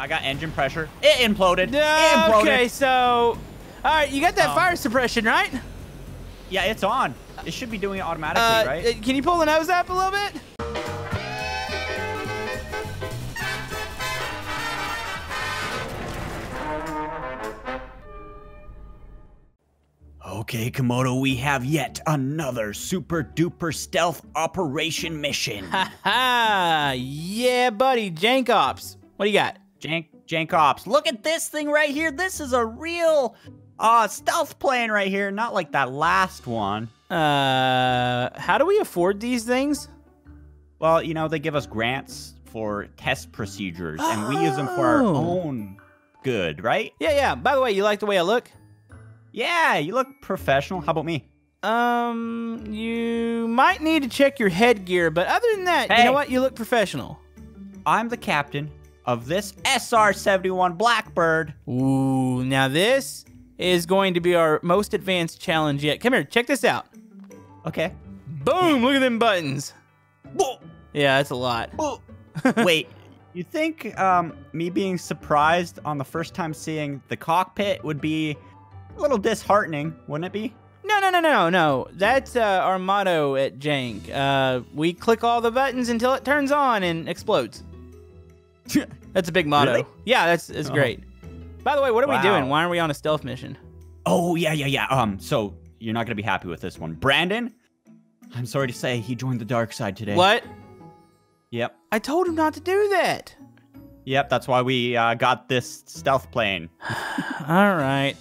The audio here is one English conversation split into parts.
I got engine pressure. It imploded. Uh, it imploded. okay, so, all right, you got that Um, fire suppression, right? Yeah, it's on. It should be doing it automatically, Uh, right? uh, Can you pull the nose up a little bit? Okay, Camodo, we have yet another super duper stealth operation mission. Ha ha! Yeah, buddy, Jank Ops. What do you got? Jank, Jank Ops, look at this thing right here. This is a real uh, stealth plane right here, not like that last one. Uh, how do we afford these things? Well, you know, they give us grants for test procedures, and we use them for our Oh. own good, right? Yeah, yeah. By the way, you like the way I look? Yeah, you look professional. How about me? Um, you might need to check your headgear, but other than that, you know what? You look professional. I'm the captain of this SR-71 Blackbird. Ooh, now this is going to be our most advanced challenge yet. Come here, check this out. Okay. Boom! Look at them buttons. Yeah, that's a lot. Wait, you think um, me being surprised on the first time seeing the cockpit would be a little disheartening, wouldn't it be? No, no, no, no, no. That's uh, our motto at Jank. Uh, we click all the buttons until it turns on and explodes. That's a big motto. Really? Yeah, that's that's Oh. great. By the way, what are we doing? Why are we on a stealth mission? Oh yeah, yeah, yeah. Um, so you're not gonna be happy with this one, Brandon. I'm sorry to say he joined the dark side today. What? Yep, I told him not to do that. yep. That's why we uh, got this stealth plane. All right.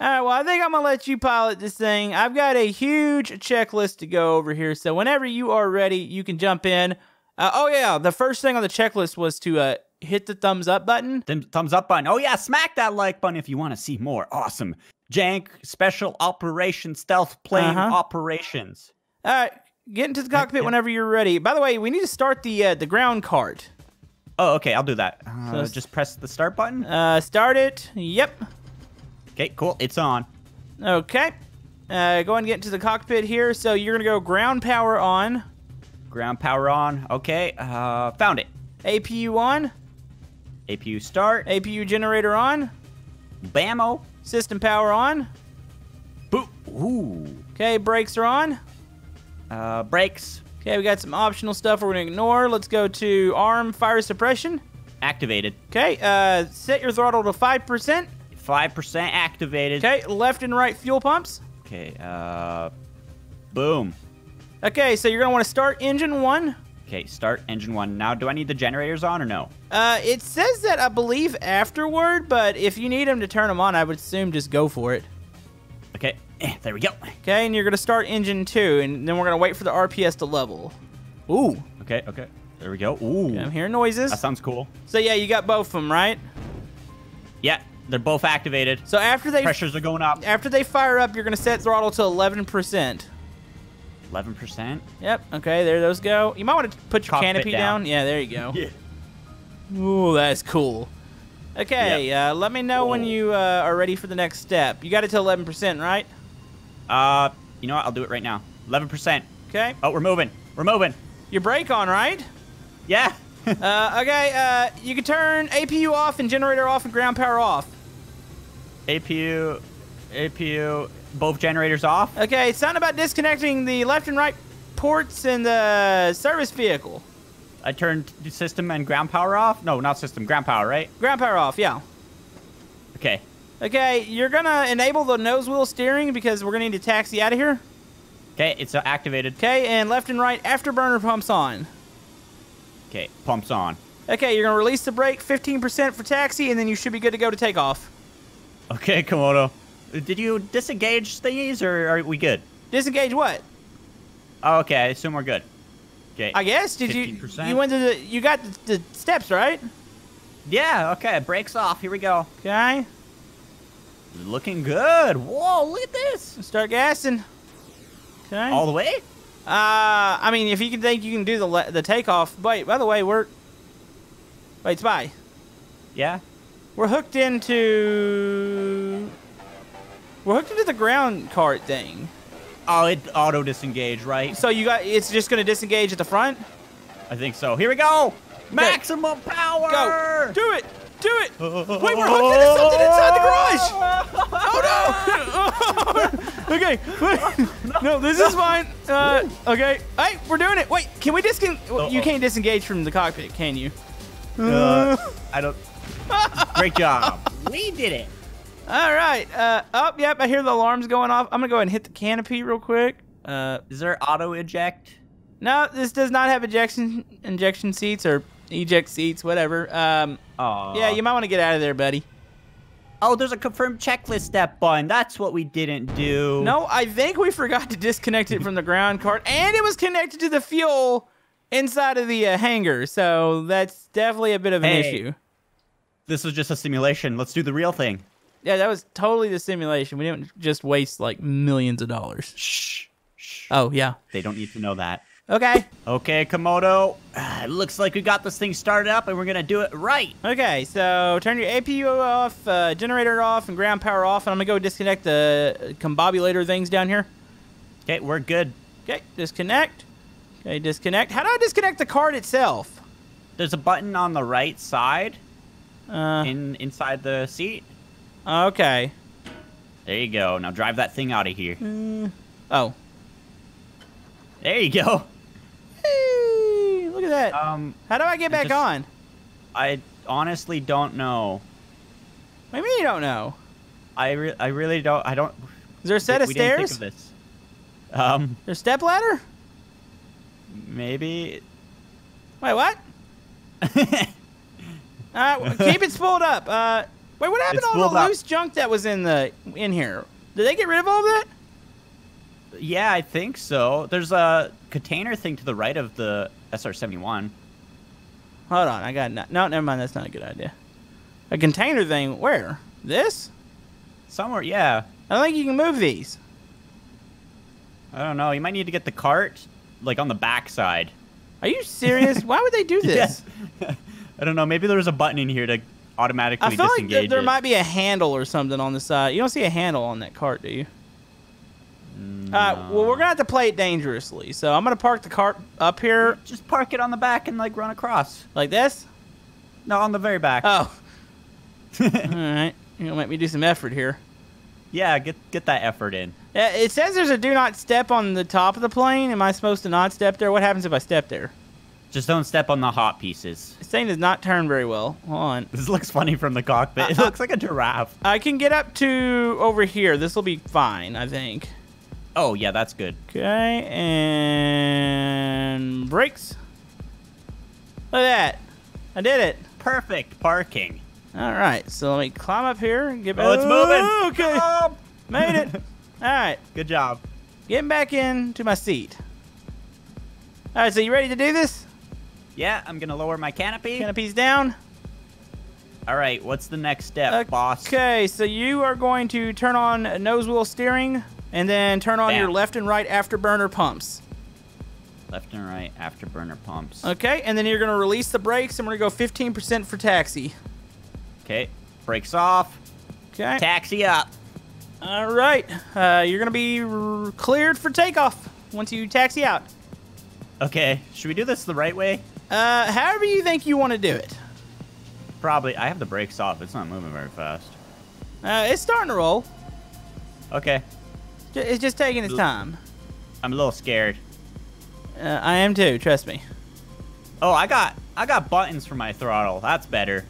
All right, well, I think I'm going to let you pilot this thing. I've got a huge checklist to go over here. So whenever you are ready, you can jump in. Uh, oh, yeah. The first thing on the checklist was to uh, hit the thumbs up button. Then thumbs up button. Oh yeah, smack that like button if you want to see more. Awesome. Jank Special Operation Stealth Plane Uh-huh. Operations. All right. Get into the cockpit yeah. whenever you're ready. By the way, we need to start the uh, the ground cart. Oh, okay, I'll do that. Uh, So- just press the start button. Uh, start it. Yep. Okay, cool. It's on. Okay. Uh, go and get into the cockpit here. So you're going to go ground power on, Ground power on. Okay, uh, found it. APU on, APU start. APU generator on, Bammo. system power on. Boop. Ooh. Okay, brakes are on. Uh, brakes Okay, we got some optional stuff we're going to ignore. Let's go to arm fire suppression. activated. Okay, uh, set your throttle to 5%. Five percent activated. Okay, left and right fuel pumps. Okay. Uh, boom. Okay, so you're going to want to start engine one. Okay, start engine one. Now, do I need the generators on or no? Uh, it says that I believe afterward, but if you need them to turn them on, I would assume just go for it. Okay, eh, there we go. Okay, and you're going to start engine two, and then we're going to wait for the RPS to level. Ooh, Okay, okay. There we go. Ooh. I'm hearing noises. That sounds cool. So yeah, you got both of them, right? Yeah, they're both activated. So after they Pressures are going up. after they fire up, you're going to set throttle to 11%. 11%. Yep. Okay, there those go. You might want to put your Cockpit canopy down. down. Yeah, there you go. Yeah. Ooh, that's cool. Okay, uh, let me know when you uh, are ready for the next step. You got it to 11%, right? Uh, you know what? I'll do it right now. 11%. Okay. Oh, we're moving. We're moving. Your brake on, right? Yeah. uh, okay, uh, you can turn APU off and generator off and ground power off. APU, APU, both generators off. Okay, it's something about disconnecting the left and right ports in the service vehicle. I turned the system and ground power off. No, not system, ground power, right? Ground power off, yeah. Okay. Okay, you're gonna enable the nose wheel steering because we're gonna need to taxi out of here. Okay, it's activated. Okay, and left and right afterburner pumps on. Okay, pumps on. Okay, you're gonna release the brake 15% for taxi, and then you should be good to go to takeoff. Okay, Camodo. Did you disengage these, or are we good? Disengage what? Oh, okay, I assume we're good. Okay. I guess. Did you? 15%? You went to the. You got the, the steps right. Yeah, okay, Breaks off. Here we go. Okay. Looking good. Whoa, look at this. Start gassing. Okay. All the way? Uh, I mean, if you can think you can do the le- the takeoff. Wait, by the way, we're. Wait, spy. Yeah. We're hooked into. We're hooked into the ground cart thing. Oh, it auto disengage, right? So you got. It's just gonna disengage at the front. I think so. Here we go. Maximum power. Go. Do it. Do it! Wait, we're hooked into something inside the garage. Oh no! okay, wait. no, this is fine. Uh, okay, hey, we're doing it. Wait, can we discon? You Uh-oh. can't disengage from the cockpit, can you? Uh, I don't. Great job. We did it. All right. Uh, oh, yep. I hear the alarms going off. I'm gonna go ahead and hit the canopy real quick. Uh, Is there auto eject? no, this does not have ejection injection seats or eject seats, whatever. Um, Oh. yeah, you might want to get out of there, buddy. Oh, there's a confirmed checklist step button. That's what we didn't do. No, I think we forgot to disconnect it from the ground cart, and it was connected to the fuel inside of the uh, hangar. So that's definitely a bit of an Hey. issue. This was just a simulation. Let's do the real thing. Yeah, that was totally the simulation. We didn't just waste like millions of dollars. Shh. Shh. Oh yeah. They don't need to know that. Okay. Okay, Camodo. Ah, It looks like we got this thing started up and we're gonna do it right. Okay, so turn your APU off, uh, generator off, and ground power off, and I'm gonna go disconnect the combobulator things down here. Okay, we're good. Okay, disconnect. Okay, disconnect. How do I disconnect the card itself? There's a button on the right side Uh, in inside the seat. Okay. There you go. Now drive that thing out of here. Oh. There you go. Hey, look at that. Um, How do I get I back just- on? I honestly don't know. What do you mean you don't know? I re- I really don't. I don't. Is there a set of we didn't stairs? think of this. Um, There's a step ladder? maybe. Wait, what? Uh, keep it spooled up. Uh, wait, what happened It's to all the up. loose junk that was in the in here? Did they get rid of all of that? yeah, I think so. There's a container thing to the right of the SR-71. Hold on, I got no. No, never mind. That's not a good idea. A container thing. Where? This? Somewhere, yeah. I don't think you can move these. I don't know. You might need to get the cart, like on the back side. Are you serious? Why would they do this? Yeah. I don't know. Maybe there was a button in here to automatically I feel like th- there it. might be a handle or something on the side. You don't see a handle on that cart, do you? Mm, All right. Well, we're gonna have to play it dangerously. So I'm gonna park the cart up here Just park it on the back and like run across. like this. No, on the very back. Oh, all right. You're gonna make me do some effort here. yeah, get get that effort in. Yeah, it says there's a do not step on the top of the plane. Am I supposed to not step there? What happens if I step there? Just don't step on the hot pieces. This thing does not turn very well. Hold on. This looks funny from the cockpit. It Uh, uh. looks like a giraffe. I can get up to over here. This will be fine, I think. Oh yeah, that's good. Okay, and brakes. Look at that. I did it. Perfect parking. All right, so let me climb up here and get back. Oh, it's moving. Okay, Oh, made it. All right, good job. getting back into my seat. All right, so you ready to do this? Yeah, I'm gonna lower my canopy. Canopy's down. All right, what's the next step, boss? Okay, so you are going to turn on nose wheel steering and then turn on Bam. your left and right afterburner pumps. Left and right afterburner pumps. Okay, and then you're going to release the brakes and we're going to go 15% for taxi. Okay, brakes off. Okay. Taxi up. All right. Uh, you're going to be cleared for takeoff once you taxi out. Okay, should we do this the right way? Uh, however you think you want to do it. Probably. I have the brakes off. It's not moving very fast. Uh, it's starting to roll. Okay, It's just taking its time. I'm a little scared. Uh, I am too, trust me. Oh, I got I got buttons for my throttle. That's better.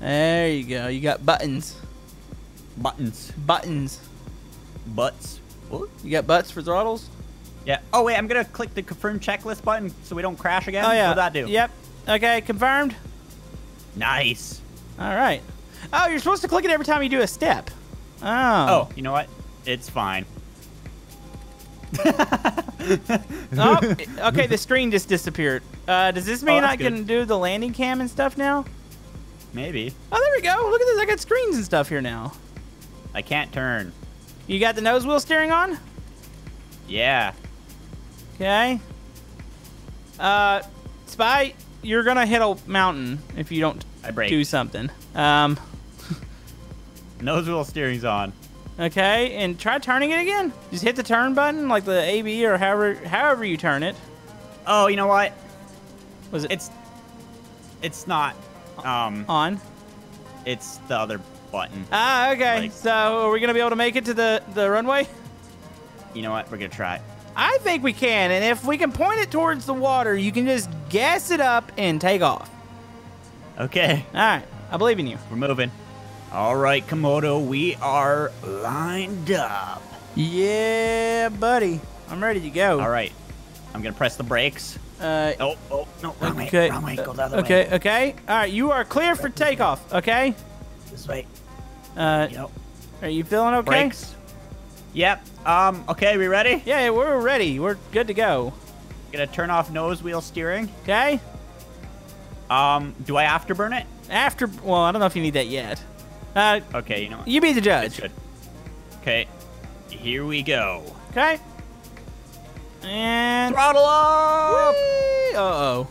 There you go. You got buttons. Buttons. Buttons. Butts. What? You got butts for throttles? Yeah. Oh wait, I'm gonna click the confirm checklist button so we don't crash again. Oh, yeah. What'd that do? Yep. Okay, confirmed. Nice. All right. Oh, you're supposed to click it every time you do a step. Oh. Oh, you know what? It's fine. Oh, okay, the screen just disappeared. Uh, does this mean Oh, I can good. do the landing cam and stuff now? Maybe. Oh, there we go. Look at this. I got screens and stuff here now. I can't turn. You got the nose wheel steering on? Yeah. Okay. Uh, Spy, you're gonna hit a mountain if you don't do something. Um, Nose wheel steering's on. okay, and try turning it again. Just hit the turn button, like the AB or however however you turn it. Oh, you know what? Was it It's it's not um on? It's the other button. Ah, okay. Like- so are we gonna be able to make it to the the runway? You know what? We're gonna try. I think we can, and if we can point it towards the water, you can just gas it up and take off. Okay, All right, I believe in you. we're moving. All right, Camodo, we are lined up. Yeah, buddy. I'm ready to go. All right, I'm gonna press the brakes. Uh, Oh, oh, no, wrong okay. way, wrong way. Go the other okay, way. okay. All right, you are clear for takeoff. Okay. This way. Uh, Yep. are you feeling okay? Brakes. Yep. Um. Okay, we ready? Yeah, we're ready. We're good to go. Gonna turn off nose wheel steering. Okay. Um. Do I afterburn it? After, well, I don't know if you need that yet. Uh, Okay. You know what? you be the judge. Okay. Here we go. Okay. And. Throttle up! Uh oh.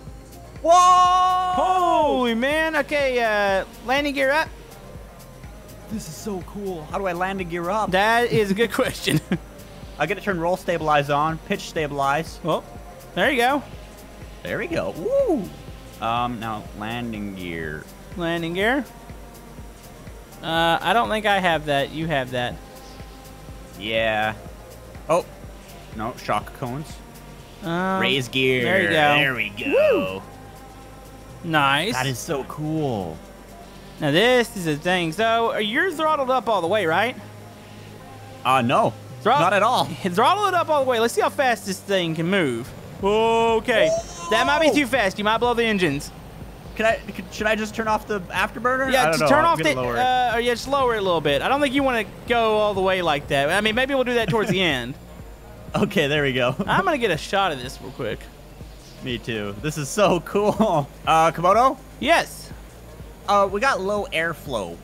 Whoa! Holy man. Okay. Uh, landing gear up. This is so cool. How do I land a gear up? That is a good question. I get to turn roll stabilize on, pitch stabilize. well, there you go. There we go. Woo! Um, now landing gear. Landing gear. Uh, I don't think I have that. You have that. Yeah. Oh, no, shock cones. Um, Raise gear. there you go. There we go. Nice. That is so cool. Now this is a thing. So you're throttled up all the way, right? Uh, no. Not at all. Throttle it up all the way. Let's see how fast this thing can move. Okay. That might be too fast. You might blow the engines. Can I? Should I just turn off the afterburner? I Yeah, just know. turn I'm off the. Uh, or yeah, just lower it a little bit. I don't think you want to go all the way like that. I mean, maybe we'll do that towards the end. Okay, there we go. I'm gonna get a shot of this real quick. Me too. This is so cool. Uh, Camodo. Yes. Uh, we got low airflow.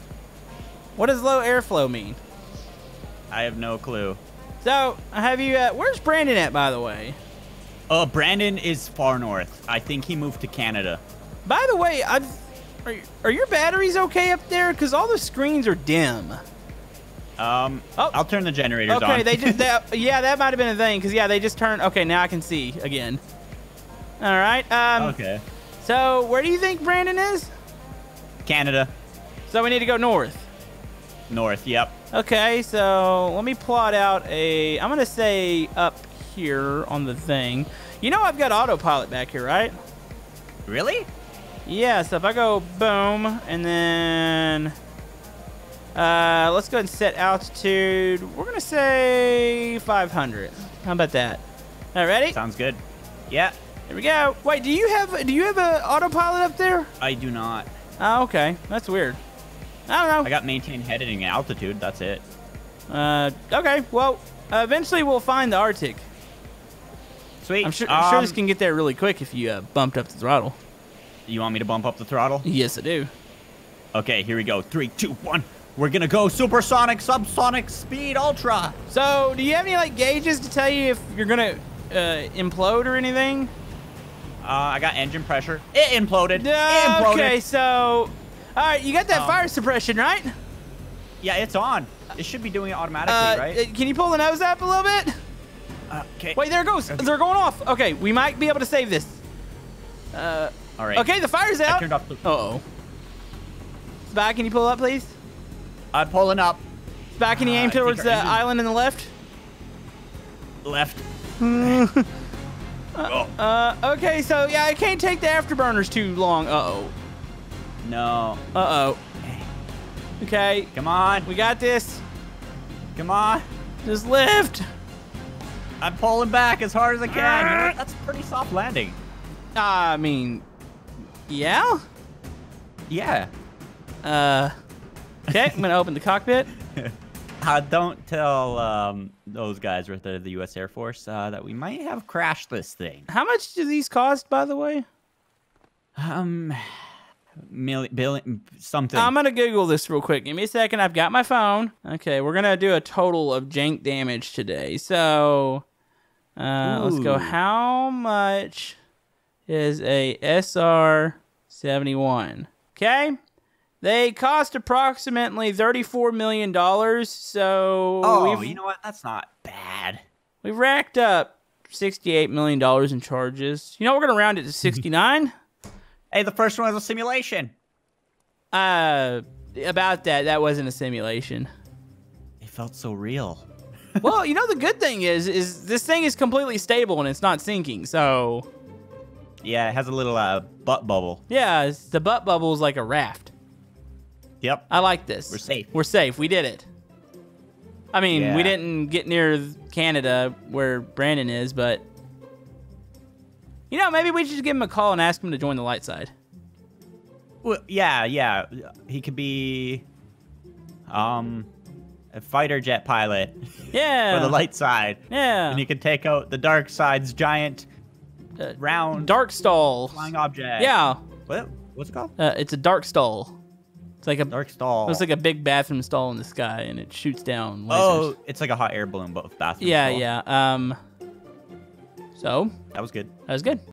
What does low airflow mean? I have no clue. So, have you? Uh, where's Brandon at, by the way? Uh, Brandon is far north. I think he moved to Canada. By the way, I've. Are, are your batteries okay up there? Because all the screens are dim. Um, Oh. I'll turn the generators on. Okay, they just. That, yeah, that might have been a thing. Because yeah, they just turned. Okay, now I can see again. All right. Um. okay. So, where do you think Brandon is? Canada, So we need to go north. north. Yep. Okay, so let me plot out a. I'm gonna say up here on the thing. You know I've got autopilot back here, right? Really? Yeah. So if I go boom and then uh, let's go ahead and set altitude. We're gonna say 500. How about that? All right, ready? Sounds good. Yeah. Here we go. Wait, do you have do you have an autopilot up there? I do not. Oh, okay. That's weird. I don't know. I got maintain heading and altitude. That's it. Uh, okay. Well, uh, eventually we'll find the Arctic. Sweet. I'm sure, I'm sure this Um, can get there really quick if you uh, bumped up the throttle. You want me to bump up the throttle? Yes, I do. Okay, here we go. Three, two, one. We're gonna go supersonic, subsonic, speed, ultra. So, do you have any like gauges to tell you if you're gonna uh, implode or anything? Uh, I got engine pressure. It imploded. It Uh, imploded. okay, so, all right, you got that Um, fire suppression, right? Yeah, it's on. It should be doing it automatically, Uh, right? uh, can you pull the nose up a little bit? Uh, okay. Wait, there it goes. Okay. They're going off. Okay, we might be able to save this. Uh, All right. okay, the fire's out. I turned off the. Uh oh. Spy, can you pull up, please? I'm pulling up. Spy, can you Uh, aim towards the island in the left? Left. oh, Uh, okay, so yeah, I can't take the afterburners too long. Uh oh. no. Uh oh. Okay, Come on. we got this. Come on. Just lift. I'm pulling back as hard as I can. You? That's a pretty soft landing. I mean, yeah. Yeah. Uh, okay, I'm gonna open the cockpit. Uh, don't tell um, those guys right there, the U.S. Air Force, uh, that we might have crashed this thing. How much do these cost, by the way? Um, million, billion, something. I'm gonna Google this real quick. Give me a second. I've got my phone. Okay, we're gonna do a total of jank damage today. So, uh, let's go. How much is a SR 71? Okay, they cost approximately 34 million dollars. So oh, you know what? That's not bad. we've racked up 68 million dollars in charges. You know, we're gonna round it to 69. Hey, the first one was a simulation. uh, about that, that wasn't a simulation. It felt so real. well, you know the good thing is, is this thing is completely stable and it's not sinking. So Yeah, it has a little uh, butt bubble. yeah, the butt bubble is like a raft. Yep. I like this. We're safe. We're safe. We did it. I mean, we didn't get near Canada where Brandon is, but you know, maybe we should give him a call and ask him to join the light side. Well, yeah, yeah. He could be, um, a fighter jet pilot Yeah. for the light side, Yeah. and he could take out the dark side's giant Uh, round dark stall. flying object. Yeah. What? What's it called? Uh, it's a dark stall. It's like a Dark stall. it's like a big bathroom stall in the sky, and it shoots down. Lasers. oh, it's like a hot air balloon, but with bathroom. yeah, stall. yeah. Um. So That was good. that was good.